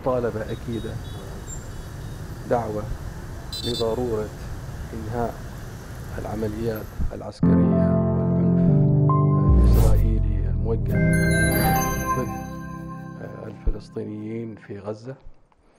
مطالبة أكيدة. دعوة لضرورة إنهاء العمليات العسكرية والعنف الإسرائيلي الموجه ضد الفلسطينيين في غزة.